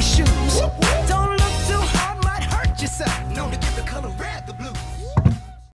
shoes.